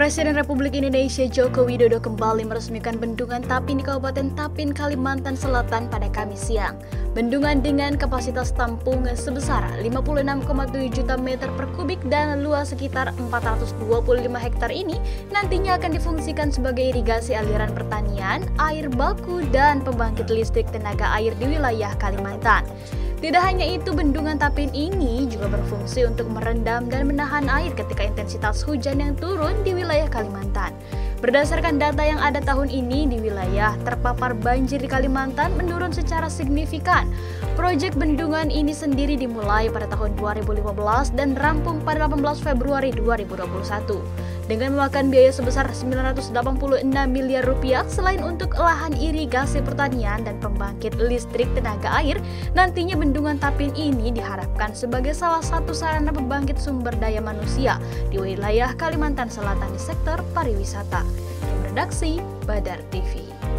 Presiden Republik Indonesia Joko Widodo kembali meresmikan bendungan Tapin di Kabupaten Tapin, Kalimantan Selatan pada Kamis siang. Bendungan dengan kapasitas tampung sebesar 56,7 juta meter per kubik dan luas sekitar 425 hektar ini nantinya akan difungsikan sebagai irigasi aliran pertanian, air baku, dan pembangkit listrik tenaga air di wilayah Kalimantan. Tidak hanya itu, bendungan Tapin ini juga berfungsi untuk merendam dan menahan air ketika intensitas hujan yang turun di wilayah Kalimantan. Berdasarkan data yang ada tahun ini di wilayah terpapar banjir di Kalimantan menurun secara signifikan. Proyek bendungan ini sendiri dimulai pada tahun 2015 dan rampung pada 18 Februari 2021 dengan memakan biaya sebesar 986 miliar rupiah selain untuk lahan irigasi pertanian dan pembangkit listrik tenaga air nantinya bendungan Tapin ini diharapkan sebagai salah satu sarana pembangkit sumber daya manusia di wilayah Kalimantan Selatan di sektor pariwisata. Tim Redaksi Badar TV.